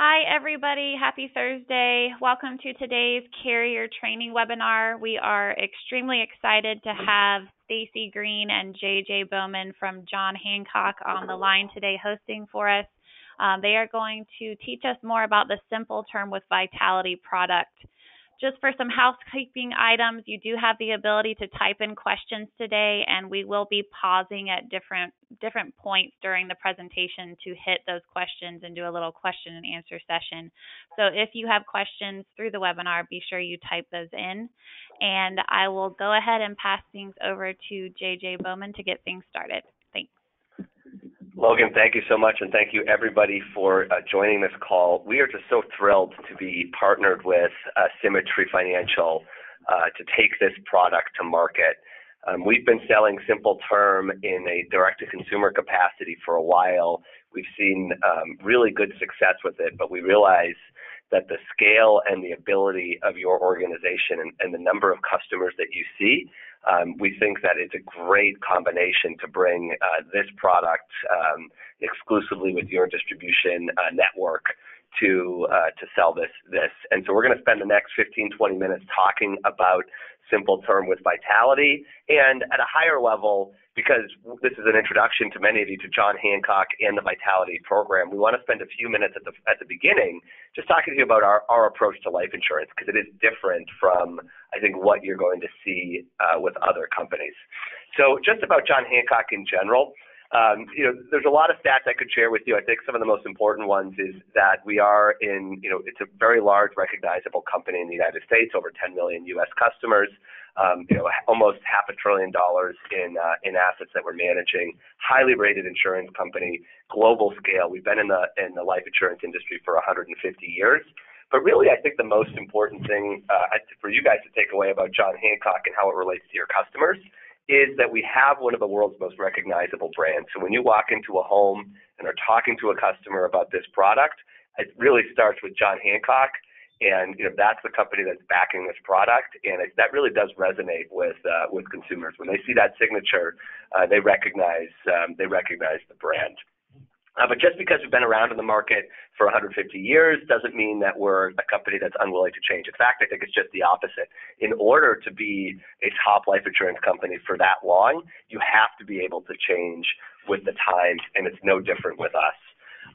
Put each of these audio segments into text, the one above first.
Hi, everybody. Happy Thursday. Welcome to today's carrier training webinar. We are extremely excited to have Stacy Green and JJ Bowman from John Hancock on the line today hosting for us. Um, they are going to teach us more about the simple term with vitality product just for some housekeeping items, you do have the ability to type in questions today, and we will be pausing at different different points during the presentation to hit those questions and do a little question and answer session. So if you have questions through the webinar, be sure you type those in. And I will go ahead and pass things over to JJ Bowman to get things started. Logan, thank you so much, and thank you everybody for uh, joining this call. We are just so thrilled to be partnered with uh, Symmetry Financial uh, to take this product to market. Um, we've been selling Simple Term in a direct-to-consumer capacity for a while. We've seen um, really good success with it, but we realize that the scale and the ability of your organization and, and the number of customers that you see um, we think that it's a great combination to bring uh, this product um, exclusively with your distribution uh, network to uh, to sell this this. And so we're going to spend the next 15 20 minutes talking about simple term with vitality and at a higher level because this is an introduction to many of you to John Hancock and the Vitality program, we want to spend a few minutes at the at the beginning just talking to you about our, our approach to life insurance because it is different from I think what you're going to see uh, with other companies. So just about John Hancock in general. Um, you know, there's a lot of stats I could share with you. I think some of the most important ones is that we are in, you know, it's a very large recognizable company in the United States, over 10 million U.S. customers um, you know, almost half a trillion dollars in uh, in assets that we're managing. Highly rated insurance company, global scale. We've been in the in the life insurance industry for 150 years. But really, I think the most important thing uh, for you guys to take away about John Hancock and how it relates to your customers is that we have one of the world's most recognizable brands. So when you walk into a home and are talking to a customer about this product, it really starts with John Hancock and you know that's the company that's backing this product, and it, that really does resonate with uh, with consumers when they see that signature. Uh, they recognize um, they recognize the brand. Uh, but just because we've been around in the market for 150 years doesn't mean that we're a company that's unwilling to change. In fact, I think it's just the opposite. In order to be a top life insurance company for that long, you have to be able to change with the times, and it's no different with us.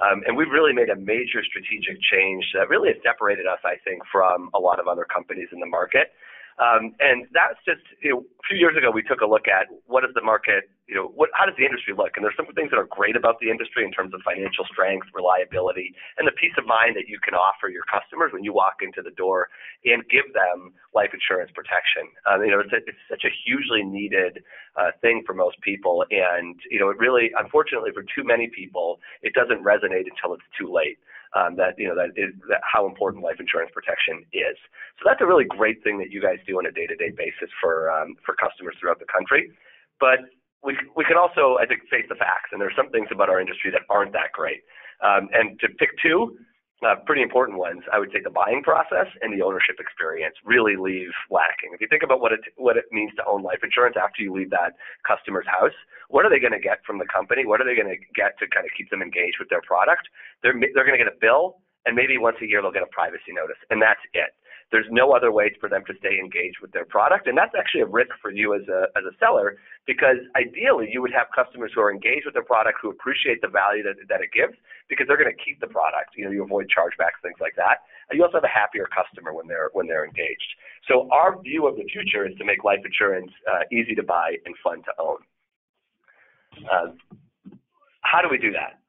Um, and we've really made a major strategic change that really has separated us, I think, from a lot of other companies in the market. Um, and that's just, you know, a few years ago, we took a look at what is the market, you know, what, how does the industry look? And there's some things that are great about the industry in terms of financial strength, reliability, and the peace of mind that you can offer your customers when you walk into the door and give them life insurance protection. Um, you know, it's, a, it's such a hugely needed uh, thing for most people. And, you know, it really, unfortunately, for too many people, it doesn't resonate until it's too late um, that you know that is that how important life insurance protection is. So that's a really great thing that you guys do on a day-to-day basis for um, for customers throughout the country. But we we can also I think face the facts, and there's some things about our industry that aren't that great. Um, and to pick two, uh, pretty important ones, I would say the buying process and the ownership experience really leave lacking. If you think about what it what it means to own life insurance after you leave that customer's house, what are they going to get from the company? What are they going to get to kind of keep them engaged with their product? They're they're going to get a bill, and maybe once a year they'll get a privacy notice, and that's it. There's no other way for them to stay engaged with their product, and that's actually a risk for you as a as a seller because ideally you would have customers who are engaged with their product who appreciate the value that that it gives because they're going to keep the product. You know, you avoid chargebacks, things like that. And you also have a happier customer when they're when they're engaged. So our view of the future is to make life insurance uh, easy to buy and fun to own. Uh, how do we do that?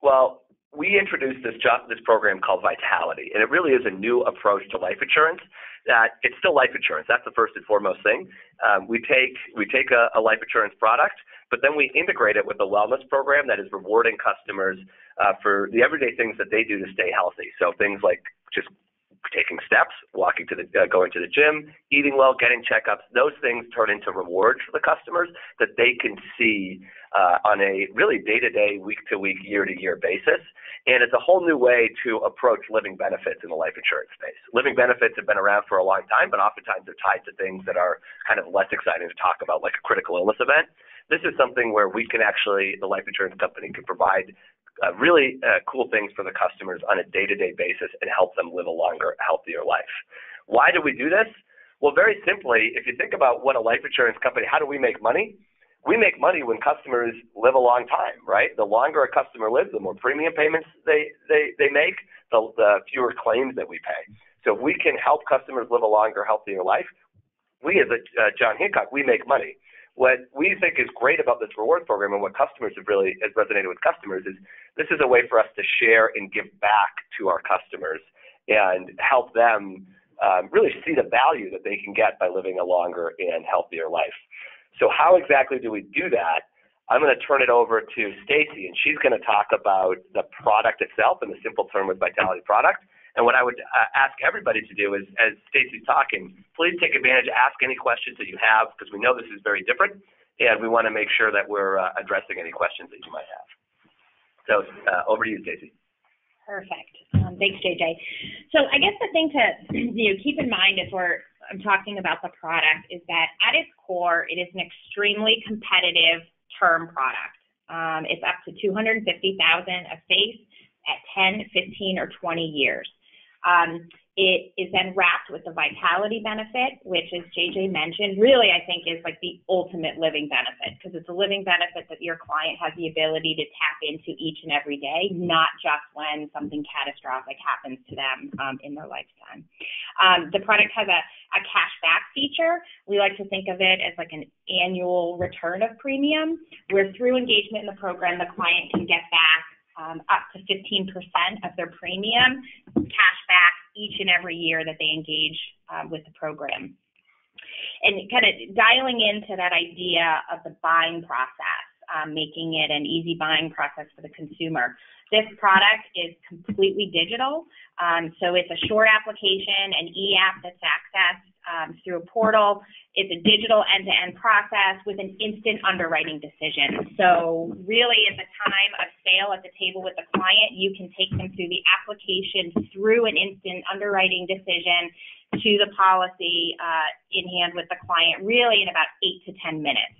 Well, we introduced this job, this program called Vitality, and it really is a new approach to life insurance. That it's still life insurance. That's the first and foremost thing. Um, we take we take a, a, life insurance product, but then we integrate it with a wellness program that is rewarding customers uh, for the everyday things that they do to stay healthy. So things like just taking steps, walking to the, uh, going to the gym, eating well, getting checkups. Those things turn into rewards for the customers that they can see uh, on a really day-to-day, week-to-week, year-to-year basis. And it's a whole new way to approach living benefits in the life insurance space. Living benefits have been around for a long time, but oftentimes they're tied to things that are kind of less exciting to talk about, like a critical illness event. This is something where we can actually, the life insurance company can provide uh, really uh, cool things for the customers on a day-to-day basis and help them live a longer, healthier life. Why do we do this? Well, very simply, if you think about what a life insurance company, how do we make money? We make money when customers live a long time, right? The longer a customer lives, the more premium payments they, they, they make, the, the fewer claims that we pay. So if we can help customers live a longer, healthier life, we as a uh, John Hancock, we make money. What we think is great about this reward program and what customers have really has resonated with customers is this is a way for us to share and give back to our customers and help them um, really see the value that they can get by living a longer and healthier life. So how exactly do we do that? I'm going to turn it over to Stacy, and she's going to talk about the product itself and the simple term with Vitality product. And what I would uh, ask everybody to do is, as Stacy's talking, please take advantage, ask any questions that you have, because we know this is very different, and we want to make sure that we're uh, addressing any questions that you might have. So uh, over to you, Stacy. Perfect. Um, thanks, JJ. So I guess the thing to you know keep in mind as we're I'm talking about the product is that at its core, it is an extremely competitive term product. Um, it's up to 250,000 a face at 10, 15, or 20 years. Um, it is then wrapped with the vitality benefit, which, as JJ mentioned, really I think is like the ultimate living benefit because it's a living benefit that your client has the ability to tap into each and every day, not just when something catastrophic happens to them um, in their lifetime. Um, the product has a, a cash back feature. We like to think of it as like an annual return of premium, where through engagement in the program, the client can get back um, up to 15% of their premium cash back each and every year that they engage um, with the program. And kind of dialing into that idea of the buying process, um, making it an easy buying process for the consumer. This product is completely digital, um, so it's a short application, an e-app that's accessed um, through a portal. It's a digital end-to-end process with an instant underwriting decision. So really at the time of sale at the table with the client, you can take them through the application through an instant underwriting decision to the policy uh, in hand with the client really in about eight to 10 minutes.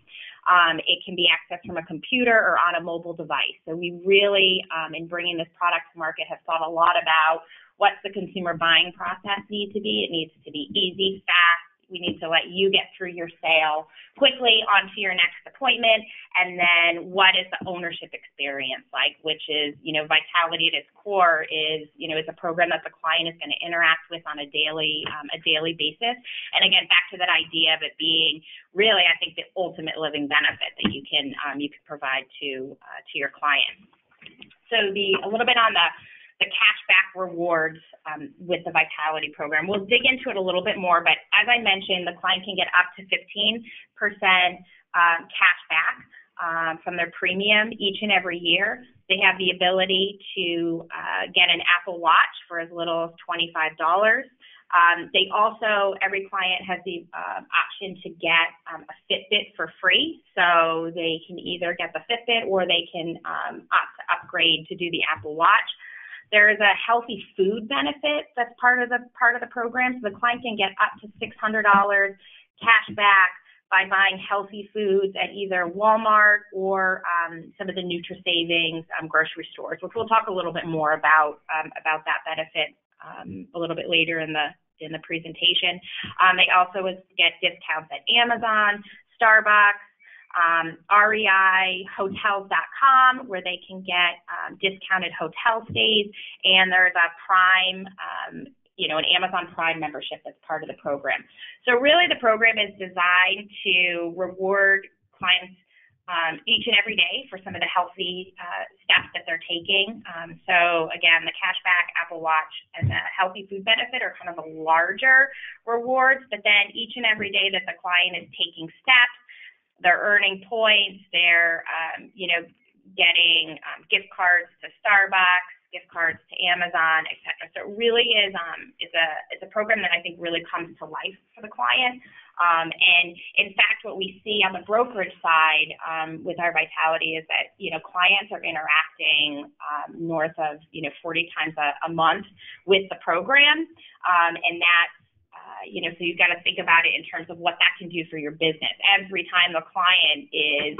Um, it can be accessed from a computer or on a mobile device. So we really, um, in bringing this product to market, have thought a lot about what's the consumer buying process need to be. It needs to be easy, fast, we need to let you get through your sale quickly onto your next appointment. And then what is the ownership experience like, which is, you know, Vitality at its core is, you know, it's a program that the client is going to interact with on a daily, um, a daily basis. And again, back to that idea of it being really, I think, the ultimate living benefit that you can, um, you can provide to, uh, to your client. So the, a little bit on the, the cashback rewards um, with the Vitality program. We'll dig into it a little bit more, but as I mentioned, the client can get up to 15% um, cash back um, from their premium each and every year. They have the ability to uh, get an Apple Watch for as little as $25. Um, they also, every client has the uh, option to get um, a Fitbit for free. So they can either get the Fitbit or they can um, opt to upgrade to do the Apple Watch. There is a healthy food benefit that's part of the part of the program, so the client can get up to six hundred dollars cash back by buying healthy foods at either Walmart or um, some of the NutriSavings um, grocery stores, which we'll talk a little bit more about um, about that benefit um, a little bit later in the in the presentation. Um, they also get discounts at Amazon, Starbucks, um, REIHotels.com where they can get um, discounted hotel stays, and there's a Prime, um, you know, an Amazon Prime membership that's part of the program. So really, the program is designed to reward clients um, each and every day for some of the healthy uh, steps that they're taking. Um, so again, the cashback, Apple Watch, and the healthy food benefit are kind of the larger rewards. But then each and every day that the client is taking steps they're earning points, they're um, you know getting um, gift cards to Starbucks, gift cards to Amazon, et cetera. So it really is um, is a it's a program that I think really comes to life for the client. Um, and in fact, what we see on the brokerage side um, with our vitality is that you know clients are interacting um, north of you know 40 times a, a month with the program, um, and that's you know, so you've got to think about it in terms of what that can do for your business. Every time the client is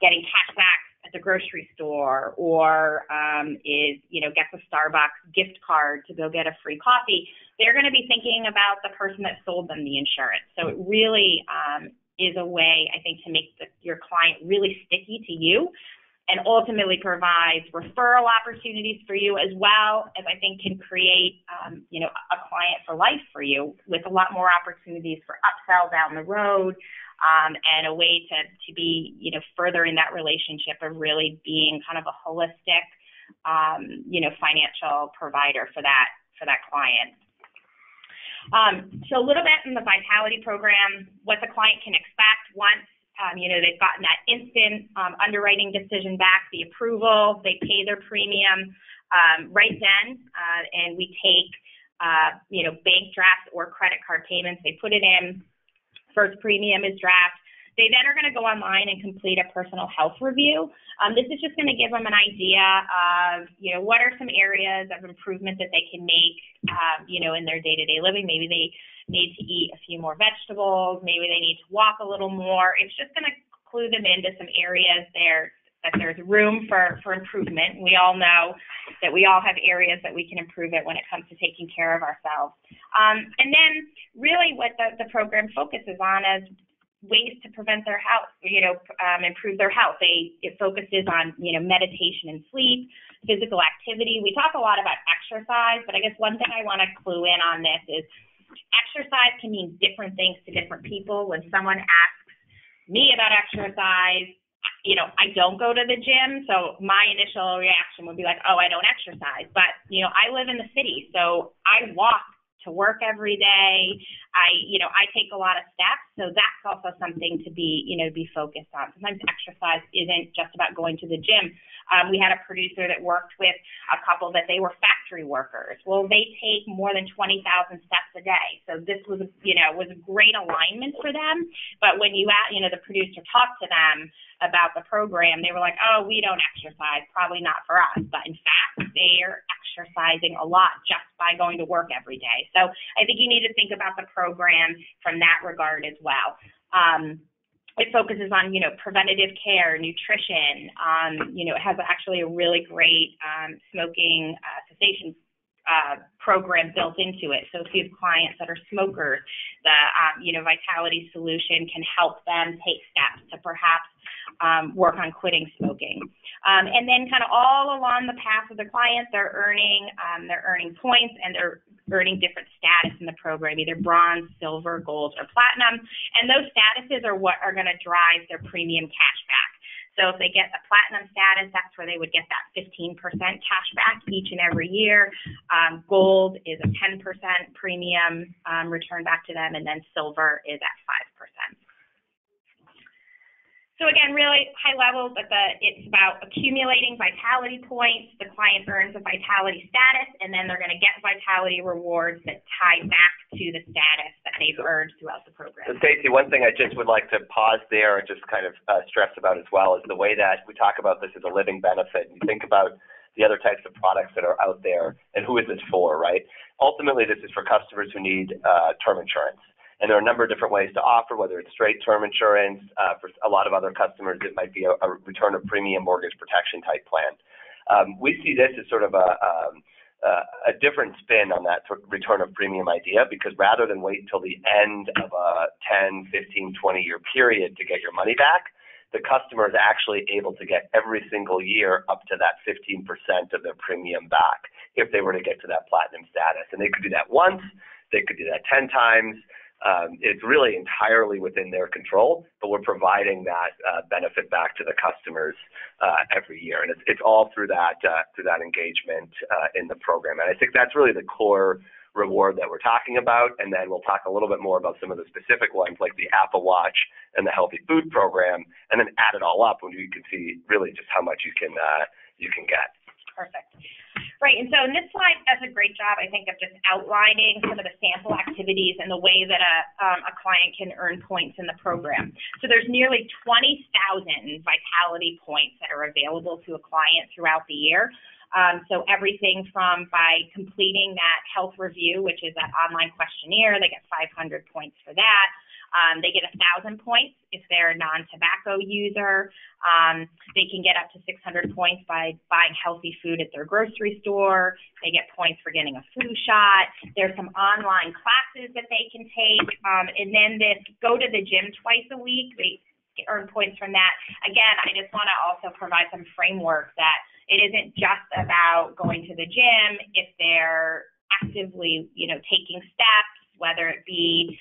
getting cash back at the grocery store or um, is, you know, gets a Starbucks gift card to go get a free coffee, they're going to be thinking about the person that sold them the insurance. So it really um, is a way, I think, to make the, your client really sticky to you and ultimately provides referral opportunities for you as well as I think can create, um, you know, a client for life for you with a lot more opportunities for upsell down the road um, and a way to, to be, you know, furthering that relationship of really being kind of a holistic, um, you know, financial provider for that, for that client. Um, so a little bit in the Vitality program, what the client can expect once um, you know, they've gotten that instant um, underwriting decision back, the approval, they pay their premium um, right then, uh, and we take, uh, you know, bank drafts or credit card payments. They put it in. First premium is draft. They then are going to go online and complete a personal health review. Um, this is just going to give them an idea of, you know, what are some areas of improvement that they can make, um, you know, in their day-to-day living. Maybe they need to eat a few more vegetables. Maybe they need to walk a little more. It's just going to clue them into some areas there that there's room for, for improvement. We all know that we all have areas that we can improve it when it comes to taking care of ourselves. Um, and then really what the, the program focuses on is ways to prevent their health, you know, um, improve their health. They it focuses on you know meditation and sleep, physical activity. We talk a lot about exercise, but I guess one thing I want to clue in on this is exercise can mean different things to different people. When someone asks me about exercise, you know, I don't go to the gym, so my initial reaction would be like, oh, I don't exercise. But you know, I live in the city, so I walk to work every day. I, you know, I take a lot of steps, so that's also something to be, you know, be focused on. Sometimes exercise isn't just about going to the gym. Um, we had a producer that worked with a couple that they were factory workers. Well, they take more than 20,000 steps a day. So this was, you know, was a great alignment for them. But when you, you know, the producer talked to them about the program, they were like, oh, we don't exercise, probably not for us. But in fact, they're exercising a lot just by going to work every day. So I think you need to think about the program from that regard as well. Um, it focuses on you know preventative care, nutrition. Um, you know, it has actually a really great um, smoking uh, cessation uh, program built into it. So if you have clients that are smokers, the um, you know Vitality solution can help them take steps to perhaps um, work on quitting smoking. Um, and then kind of all along the path of the client, they're earning um, they're earning points and they're earning different status in the program, either bronze, silver, gold, or platinum. And those statuses are what are going to drive their premium cash. So if they get the platinum status, that's where they would get that 15% cash back each and every year. Um, gold is a 10% premium um, return back to them, and then silver is at 5%. So again, really high level, but the, it's about accumulating vitality points. The client earns a vitality status, and then they're going to get vitality rewards that tie back to the status that they've earned throughout the program. So Stacy, one thing I just would like to pause there and just kind of uh, stress about as well is the way that we talk about this as a living benefit. You think about the other types of products that are out there and who is this for, right? Ultimately, this is for customers who need uh, term insurance. And there are a number of different ways to offer, whether it's straight term insurance. Uh, for a lot of other customers, it might be a, a return of premium mortgage protection type plan. Um, we see this as sort of a, um, a different spin on that return of premium idea because rather than wait until the end of a 10, 15, 20 year period to get your money back, the customer is actually able to get every single year up to that 15% of their premium back if they were to get to that platinum status. And they could do that once, they could do that 10 times. Um, it's really entirely within their control, but we're providing that uh, benefit back to the customers uh, every year, and it's, it's all through that uh, through that engagement uh, in the program. And I think that's really the core reward that we're talking about. And then we'll talk a little bit more about some of the specific ones, like the Apple Watch and the Healthy Food Program, and then add it all up when you can see really just how much you can uh, you can get. Perfect. Right, and so in this slide does a great job, I think, of just outlining some of the sample activities and the way that a, um, a client can earn points in the program. So there's nearly 20,000 vitality points that are available to a client throughout the year. Um, so everything from by completing that health review, which is that online questionnaire, they get 500 points for that. Um, they get a thousand points if they're a non-tobacco user. Um, they can get up to 600 points by buying healthy food at their grocery store. They get points for getting a flu shot. There's some online classes that they can take, um, and then this go to the gym twice a week. They earn points from that. Again, I just want to also provide some framework that it isn't just about going to the gym if they're actively, you know, taking steps, whether it be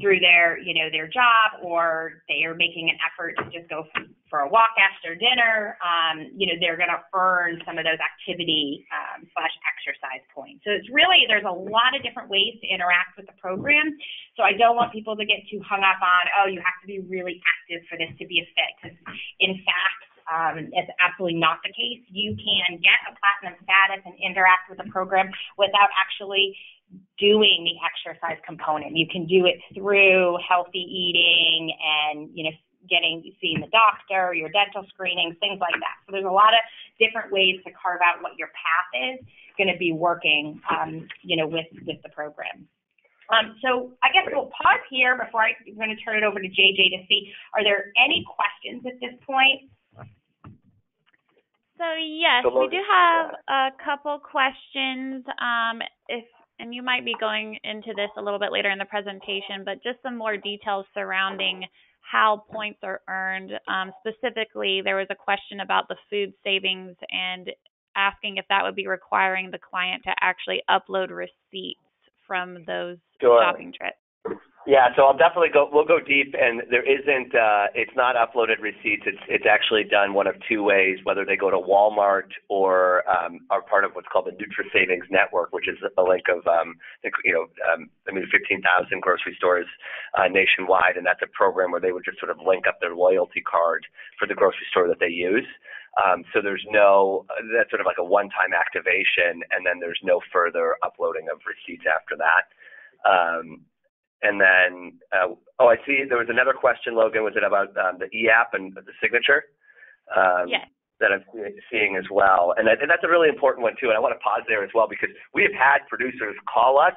through their, you know, their job or they are making an effort to just go for a walk after dinner, um, you know, they're going to earn some of those activity um, slash exercise points. So it's really, there's a lot of different ways to interact with the program. So I don't want people to get too hung up on, oh, you have to be really active for this to be a fit. Because in fact, um, it's absolutely not the case. You can get a platinum status and interact with the program without actually doing the exercise component. You can do it through healthy eating and, you know, getting seeing the doctor, your dental screenings, things like that. So there's a lot of different ways to carve out what your path is going to be working, um, you know, with with the program. Um, so I guess we'll pause here before I, I'm going to turn it over to JJ to see are there any questions at this point? So yes, we do have a couple questions. Um, if and you might be going into this a little bit later in the presentation, but just some more details surrounding how points are earned. Um, specifically, there was a question about the food savings and asking if that would be requiring the client to actually upload receipts from those sure. shopping trips. Yeah, so I'll definitely go. We'll go deep, and there isn't. Uh, it's not uploaded receipts. It's it's actually done one of two ways. Whether they go to Walmart or um, are part of what's called the NutriSavings Network, which is a link of um, you know, um, I mean, 15,000 grocery stores uh, nationwide, and that's a program where they would just sort of link up their loyalty card for the grocery store that they use. Um, so there's no that's sort of like a one-time activation, and then there's no further uploading of receipts after that. Um, and then, uh, oh, I see there was another question, Logan. Was it about um, the e-app and the signature? Um, yes. That I'm seeing as well. And, that, and that's a really important one, too. And I want to pause there as well because we have had producers call us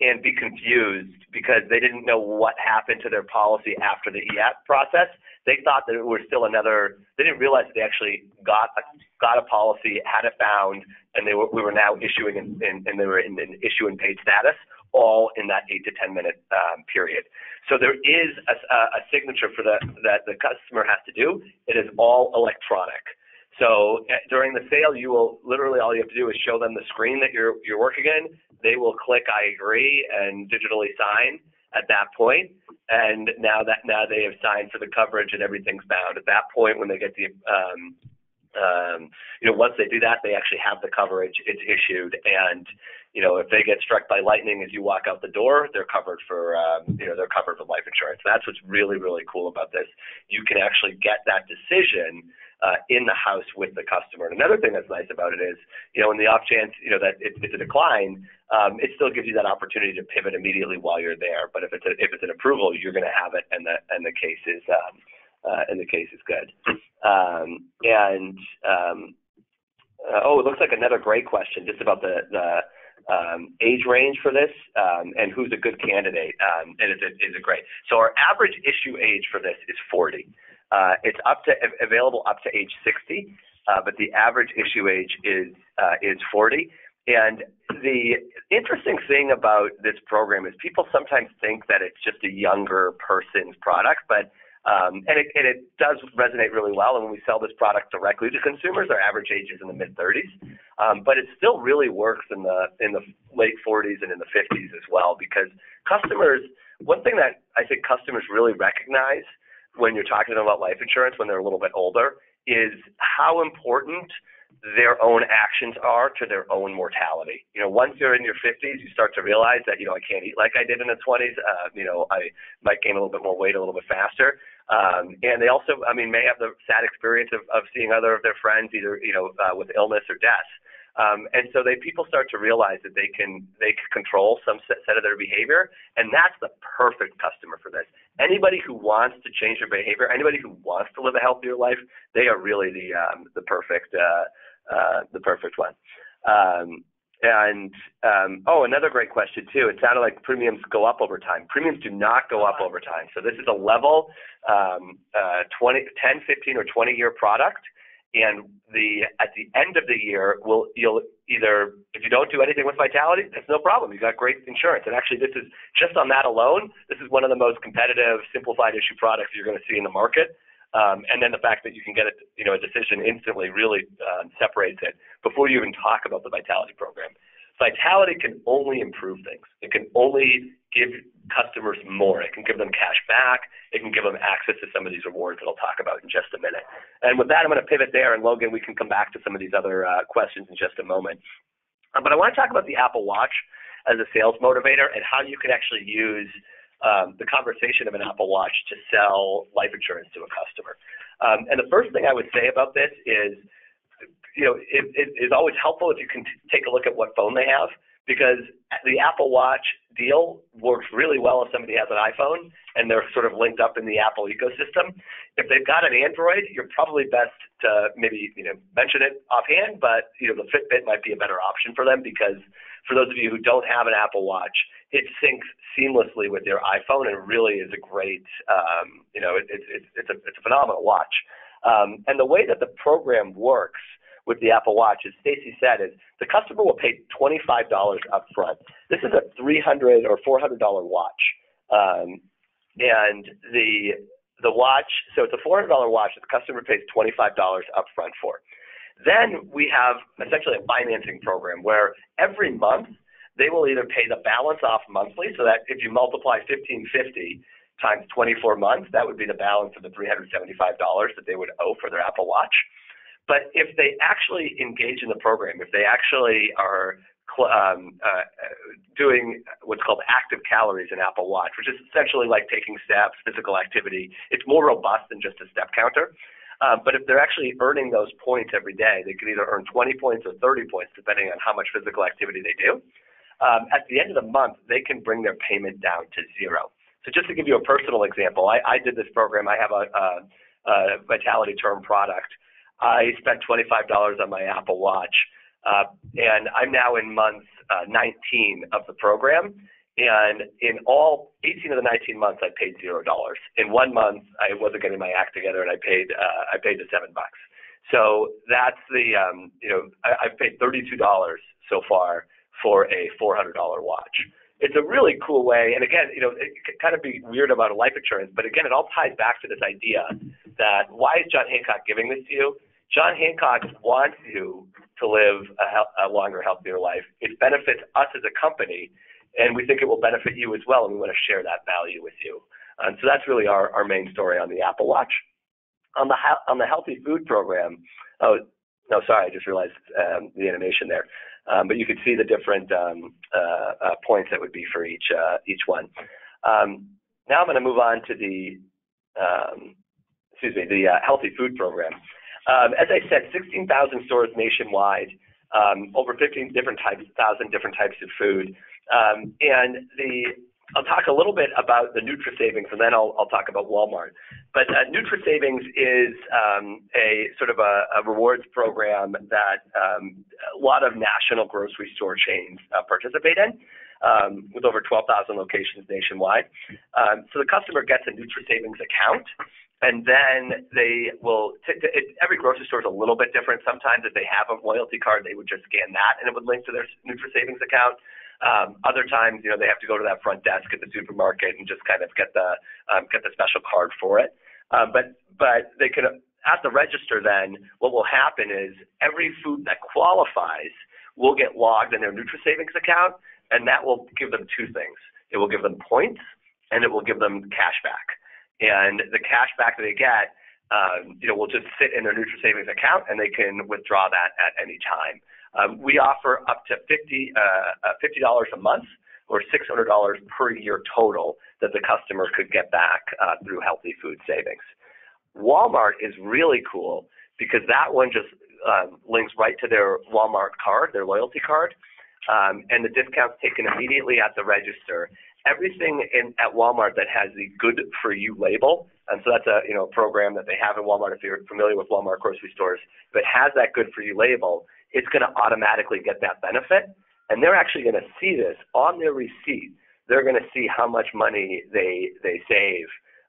and be confused because they didn't know what happened to their policy after the e-app process. They thought that it was still another. They didn't realize that they actually got a, got a policy, had it found, and they were we were now issuing and, and, and they were in an issue and paid status all in that eight to 10 minute um, period. So there is a, a signature for the, that the customer has to do. It is all electronic. So uh, during the sale, you will literally all you have to do is show them the screen that you're you're working in. They will click I agree and digitally sign at that point. And now that now they have signed for the coverage and everything's bound. At that point, when they get the um, um, you know, once they do that, they actually have the coverage. It's issued, and you know, if they get struck by lightning as you walk out the door, they're covered for, um, you know, they're covered for life insurance. That's what's really, really cool about this. You can actually get that decision uh, in the house with the customer. And another thing that's nice about it is, you know, in the off chance, you know, that it, it's a decline, um, it still gives you that opportunity to pivot immediately while you're there. But if it's a, if it's an approval, you're going to have it, and the and the case is um, uh, and the case is good. Um, and um, uh, oh, it looks like another great question just about the the um, age range for this um, and who's a good candidate. Um, and is it, is it great? So our average issue age for this is 40. Uh, it's up to available up to age 60, uh, but the average issue age is uh, is 40. And the interesting thing about this program is people sometimes think that it's just a younger person's product, but um, and, it, and it does resonate really well. And when we sell this product directly to consumers, our average age is in the mid 30s, um, but it still really works in the in the late 40s and in the 50s as well. Because customers, one thing that I think customers really recognize when you're talking about life insurance when they're a little bit older is how important their own actions are to their own mortality. You know, once you're in your 50s, you start to realize that, you know, I can't eat like I did in the 20s. Uh, you know, I might gain a little bit more weight a little bit faster. Um, and they also, I mean, may have the sad experience of, of seeing other of their friends either, you know, uh, with illness or death. Um, and so they people start to realize that they can they can control some set, set of their behavior, and that's the perfect customer for this. Anybody who wants to change their behavior, anybody who wants to live a healthier life, they are really the um, the perfect uh, uh, the perfect one. Um, and um, oh, another great question too. It sounded like premiums go up over time. Premiums do not go up over time. So this is a level um, uh, 20, 10, 15, or 20 year product, and the at the end of the year, will you'll either if you don't do anything with Vitality, that's no problem. You got great insurance. And actually, this is just on that alone. This is one of the most competitive simplified issue products you're going to see in the market. Um, and then the fact that you can get a, you know, a decision instantly really uh, separates it before you even talk about the Vitality program. Vitality can only improve things. It can only give customers more. It can give them cash back. It can give them access to some of these rewards that I'll talk about in just a minute. And with that, I'm going to pivot there. And Logan, we can come back to some of these other uh, questions in just a moment. Uh, but I want to talk about the Apple Watch as a sales motivator and how you can actually use um, the conversation of an Apple Watch to sell life insurance to a customer. Um, and the first thing I would say about this is, you know, it, it is always helpful if you can t- take a look at what phone they have because the Apple Watch deal works really well if somebody has an iPhone and they're sort of linked up in the Apple ecosystem. If they've got an Android, you're probably best to maybe you know mention it offhand, but you know the Fitbit might be a better option for them because for those of you who don't have an Apple Watch, it syncs seamlessly with your iPhone and really is a great, um, you know, it, it, it, it's a it's a phenomenal watch. Um, and the way that the program works with the Apple Watch, as Stacy said, is the customer will pay $25 up front. This is a 300 or $400 watch. Um, and the the watch, so it's a $400 watch that the customer pays $25 up front for. Then we have essentially a financing program where every month they will either pay the balance off monthly, so that if you multiply 1550 times 24 months, that would be the balance of the $375 that they would owe for their Apple Watch. But if they actually engage in the program, if they actually are um, uh, doing what's called active calories in Apple Watch, which is essentially like taking steps, physical activity. It's more robust than just a step counter. Uh, but if they're actually earning those points every day, they can either earn 20 points or 30 points, depending on how much physical activity they do. Um, at the end of the month, they can bring their payment down to zero. So just to give you a personal example, I, I did this program. I have a, a, a Vitality Term product. I spent $25 on my Apple Watch, uh, and I'm now in month uh, 19 of the program. And in all 18 of the 19 months, I paid zero dollars. In one month, I wasn't getting my act together, and I paid uh, I paid the seven bucks. So that's the um, you know I, I've paid 32 dollars so far for a $400 watch. It's a really cool way, and again, you know, it can kind of be weird about a life insurance, but again, it all ties back to this idea that why is John Hancock giving this to you? John Hancock wants you to live a, a longer, healthier life. It benefits us as a company and we think it will benefit you as well, and we want to share that value with you. And so that's really our, our main story on the Apple Watch. On the on the healthy food program, oh no, sorry, I just realized um, the animation there. Um, but you could see the different um, uh, uh, points that would be for each uh, each one. Um, now I'm going to move on to the um, excuse me the uh, healthy food program. Um, as I said, 16,000 stores nationwide, over 15 different types, thousand different types of food. Um, and the I'll talk a little bit about the NutriSavings, and then I'll, I'll talk about Walmart. But uh, NutriSavings is um, a sort of a, a rewards program that um, a lot of national grocery store chains uh, participate in, um, with over 12,000 locations nationwide. Um, so the customer gets a NutriSavings account, and then they will. T- t- it, every grocery store is a little bit different. Sometimes, if they have a loyalty card, they would just scan that, and it would link to their NutriSavings account. Um, other times, you know, they have to go to that front desk at the supermarket and just kind of get the um, get the special card for it. Um, but but they can at the register. Then what will happen is every food that qualifies will get logged in their NutriSavings account, and that will give them two things. It will give them points, and it will give them cash back. And the cash back that they get, um, you know, will just sit in their NutriSavings account, and they can withdraw that at any time. Um, we offer up to 50 uh, uh $50 a month or $600 per year total that the customer could get back uh, through healthy food savings. Walmart is really cool because that one just um, links right to their Walmart card, their loyalty card, um, and the discount's taken immediately at the register. Everything in, at Walmart that has the "Good for You" label, and so that's a you know program that they have in Walmart. If you're familiar with Walmart grocery stores, it has that "Good for You" label, it's going to automatically get that benefit. and they're actually going to see this on their receipt. They're going to see how much money they they save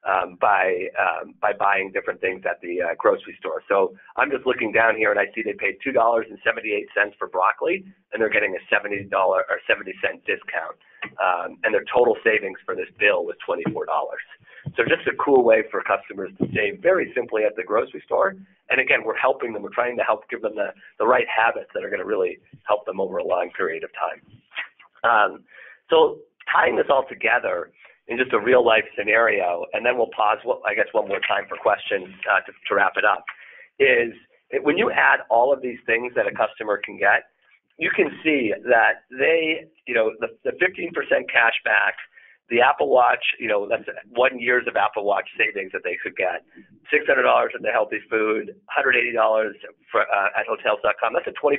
um, by um, by buying different things at the uh, grocery store. So I'm just looking down here and I see they paid two dollars and seventy eight cents for broccoli, and they're getting a seventy dollar or seventy cent discount, um, and their total savings for this bill was twenty four dollars. So just a cool way for customers to save very simply at the grocery store. And again, we're helping them. We're trying to help give them the, the right habits that are going to really help them over a long period of time. Um, so tying this all together in just a real life scenario, and then we'll pause, I guess, one more time for questions uh, to, to wrap it up, is when you add all of these things that a customer can get, you can see that they, you know, the, the 15% cash back, the Apple Watch, you know, that's one year's of Apple Watch savings that they could get. $600 in the healthy food, $180 for, uh, at Hotels.com. That's a 25%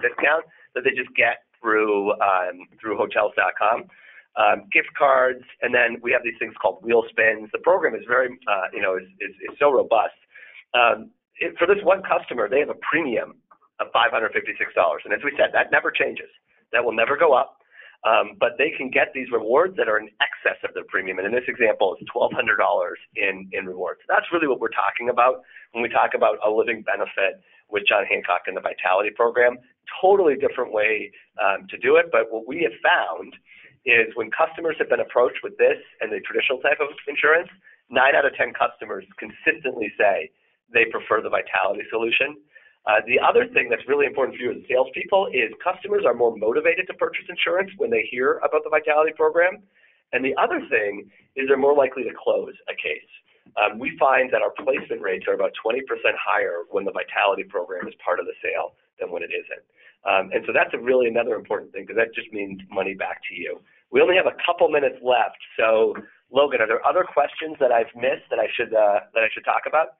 discount that they just get through um, through Hotels.com. Um, gift cards, and then we have these things called wheel spins. The program is very, uh, you know, is, is, is so robust. Um, it, for this one customer, they have a premium of $556, and as we said, that never changes. That will never go up. Um, but they can get these rewards that are in excess of their premium. And in this example, it's $1,200 in, in rewards. That's really what we're talking about when we talk about a living benefit with John Hancock and the Vitality Program. Totally different way um, to do it. But what we have found is when customers have been approached with this and the traditional type of insurance, nine out of 10 customers consistently say they prefer the Vitality solution. Uh, the other thing that's really important for you as salespeople is customers are more motivated to purchase insurance when they hear about the Vitality program. And the other thing is they're more likely to close a case. Um, we find that our placement rates are about 20% higher when the Vitality program is part of the sale than when it isn't. Um, and so that's a really another important thing because that just means money back to you. We only have a couple minutes left, so Logan, are there other questions that I've missed that I should uh, that I should talk about?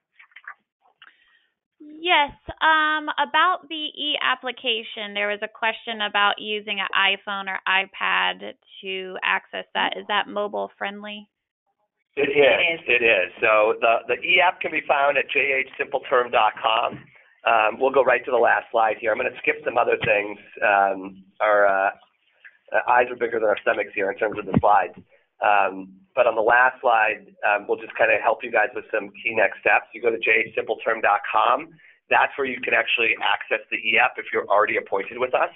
Yes, um, about the e application, there was a question about using an iPhone or iPad to access that. Is that mobile friendly? It is. It is. So the the e app can be found at jhsimpleterm.com. Um, we'll go right to the last slide here. I'm going to skip some other things. Um, our uh, eyes are bigger than our stomachs here in terms of the slides. Um, but on the last slide, um, we'll just kind of help you guys with some key next steps. You go to jsimpleterm.com. That's where you can actually access the e-app if you're already appointed with us.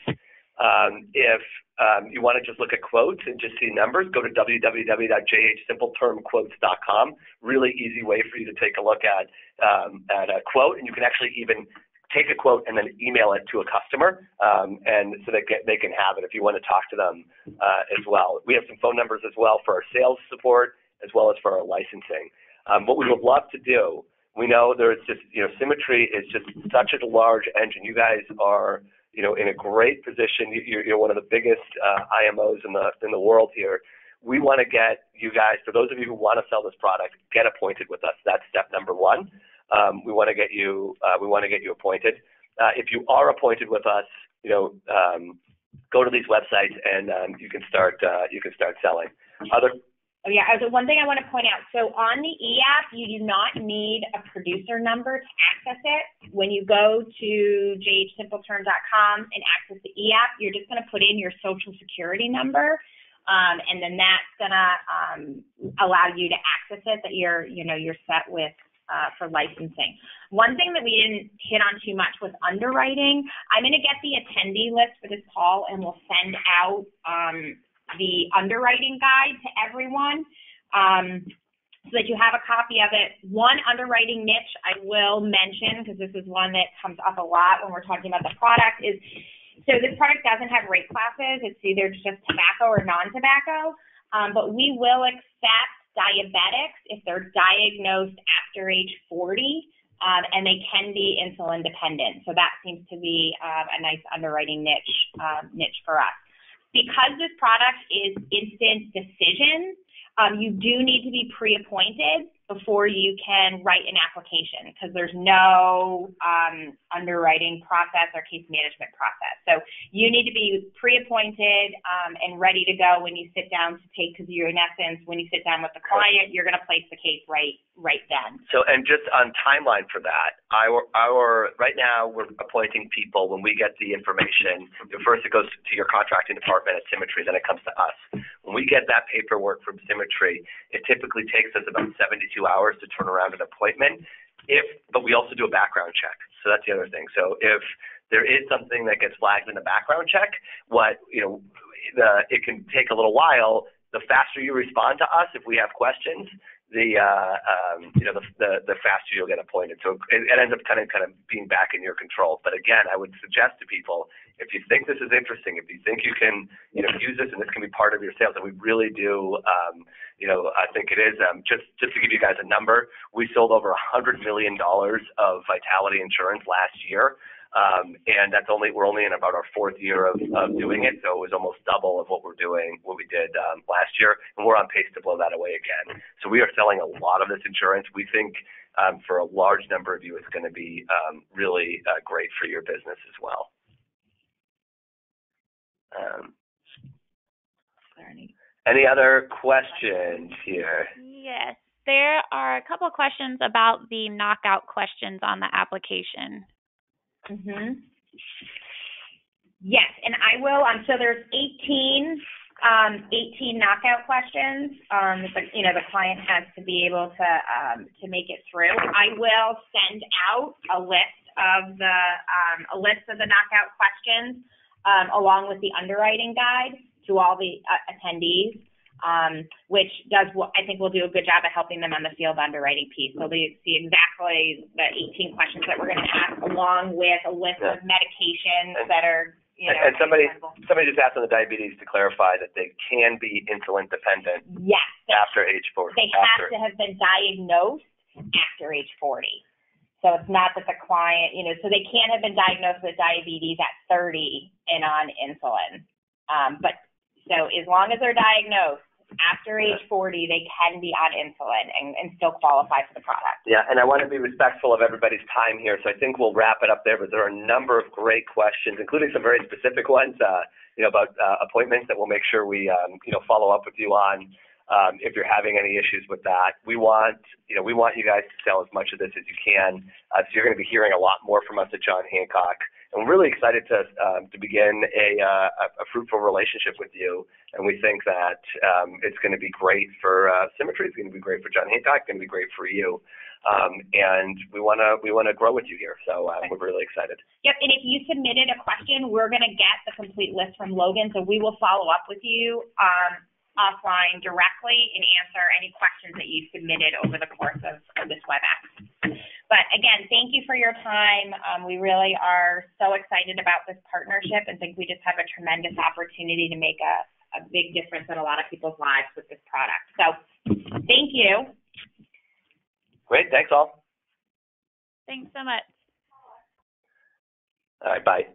Um, if um, you want to just look at quotes and just see numbers, go to www.jhsimpletermquotes.com. Really easy way for you to take a look at um, at a quote, and you can actually even take a quote and then email it to a customer, um, and so can, they can have it if you want to talk to them uh, as well. We have some phone numbers as well for our sales support as well as for our licensing. Um, what we would love to do, we know there's just you know Symmetry is just such a large engine. You guys are you know in a great position. You're, you're one of the biggest uh, IMOs in the in the world here. We want to get you guys, for those of you who want to sell this product, get appointed with us. That's step number one um, we want to get you uh, we want to get you appointed. Uh, if you are appointed with us, you know, um, go to these websites and um, you can start uh, you can start selling. Other Oh yeah, so one thing I want to point out. So on the e-app, you do not need a producer number to access it. When you go to jhsimpleterm.com and access the e-app, you're just going to put in your social security number, um, and then that's going to um, allow you to access it. That you're, you know, you're set with uh, for licensing. One thing that we didn't hit on too much was underwriting. I'm going to get the attendee list for this call and we'll send out um, the underwriting guide to everyone um, so that you have a copy of it. One underwriting niche I will mention because this is one that comes up a lot when we're talking about the product is so this product doesn't have rate classes. It's either just tobacco or non-tobacco, um, but we will accept diabetics if they're diagnosed after age 40, um, and they can be insulin dependent. So that seems to be um, a nice underwriting niche um, niche for us. Because this product is instant decision, um, you do need to be pre-appointed. Before you can write an application because there's no um, underwriting process or case management process. So you need to be pre-appointed um, and ready to go when you sit down to take because you're in essence when you sit down with the client you're going to place the case right right then. So and just on timeline for that, our our right now we're appointing people when we get the information. First it goes to your contracting department at Symmetry, then it comes to us. When we get that paperwork from Symmetry, it typically takes us about 72 hours to turn around an appointment. If, but we also do a background check. So that's the other thing. So if there is something that gets flagged in the background check, what you know, the, it can take a little while. The faster you respond to us, if we have questions, the uh, um, you know the, the the faster you'll get appointed. So it, it ends up kind of kind of being back in your control. But again, I would suggest to people if you think this is interesting, if you think you can you know use this and this can be part of your sales, and we really do. Um, you know, I think it is. Um, just just to give you guys a number, we sold over a hundred million dollars of Vitality insurance last year. Um, and that's only we're only in about our fourth year of, of doing it, so it was almost double of what we're doing, what we did um, last year, and we're on pace to blow that away again. So we are selling a lot of this insurance. We think um, for a large number of you, it's going to be um, really uh, great for your business as well. Um, any? any other questions here? Yes, there are a couple of questions about the knockout questions on the application. Mhm. Yes, and I will. Um, so there's 18, um, 18 knockout questions. Um, but you know the client has to be able to um, to make it through. I will send out a list of the um, a list of the knockout questions um, along with the underwriting guide to all the uh, attendees um, which does I think will do a good job of helping them on the field underwriting piece. So they see exactly the 18 questions that we're going to ask, along with a list Yeah. of medications And- that are you know. and somebody somebody just asked on the diabetes to clarify that they can be insulin dependent Yes, after age 40. they have to have been diagnosed after age 40. So it's not that the client, you know, so they can't have been diagnosed with diabetes at 30 and on insulin. Um, but so as long as they're diagnosed after age 40, they can be on insulin and, and still qualify for the product. Yeah, and I want to be respectful of everybody's time here, so I think we'll wrap it up there. But there are a number of great questions, including some very specific ones, uh, you know, about uh, appointments that we'll make sure we, um, you know, follow up with you on. Um, if you're having any issues with that, we want, you know, we want you guys to sell as much of this as you can. Uh, so you're going to be hearing a lot more from us at John Hancock, and we're really excited to um, to begin a, uh, a fruitful relationship with you. And we think that um, it's going to be great for uh, Symmetry. It's going to be great for John Hancock. It's going to be great for you. Um, and we want to we want to grow with you here. So uh, we're really excited. Yep, and if you submitted a question, we're going to get the complete list from Logan, so we will follow up with you um, offline directly and answer any questions that you submitted over the course of, of this WebEx. But again, thank you for your time. Um, we really are so excited about this partnership and think we just have a tremendous opportunity to make a, a big difference in a lot of people's lives with this product. So thank you. Great. Thanks all. Thanks so much. All right. Bye.